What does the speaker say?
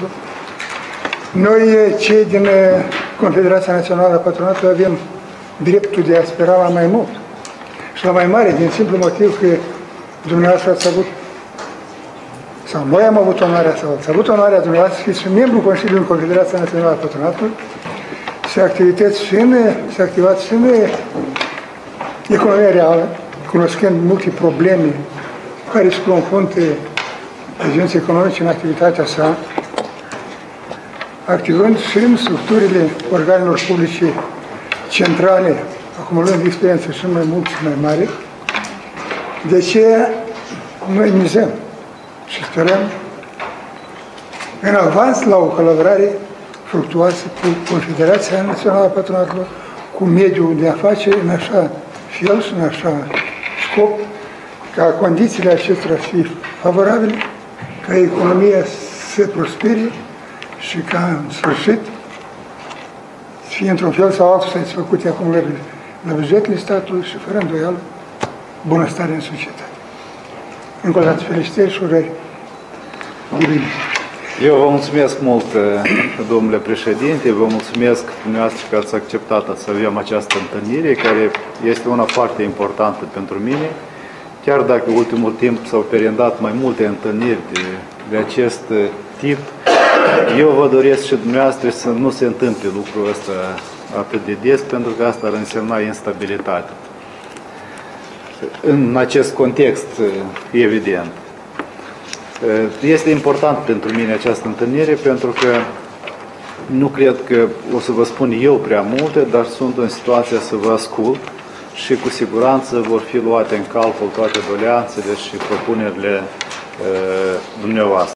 ministru. Noi, cei din uh, Confederația Națională a Patronatului, avem dreptul de a spera la mai mult și la mai mare, din simplu motiv că dumneavoastră ați avut, sau noi am avut onoarea, sau ați avut onoarea dumneavoastră să fiți membru Consiliului Confederația Națională a Patronatului, să activități și în, să activați și în economia reală, cunoscând multe probleme cu care se confruntă agenții economice în activitatea sa, activând și în structurile organelor publice centrale, acumulând experiență și mai mult și mai mare, de ce noi mizăm și sperăm în avans la o colaborare fructuoasă cu Confederația Națională a Patronatelor, cu mediul de afaceri, în așa fel și în așa scop, ca condițiile acestora să fie favorabile, ca economia să prospere și ca în sfârșit să fie într-un fel sau altul satisfăcute acumulările la bugetele statului și fără îndoială bunăstare în societate. Încă o dată felicitări și urări de bine. Eu vă mulțumesc mult, domnule președinte, vă mulțumesc dumneavoastră că ați acceptat să avem această întâlnire, care este una foarte importantă pentru mine, chiar dacă în ultimul timp s-au perindat mai multe întâlniri de, de acest tip, eu vă doresc și dumneavoastră să nu se întâmple lucrul ăsta atât de des, pentru că asta ar însemna instabilitate. În acest context, evident. Este important pentru mine această întâlnire pentru că nu cred că o să vă spun eu prea multe, dar sunt în situația să vă ascult și cu siguranță vor fi luate în calcul toate doleanțele și propunerile uh, dumneavoastră.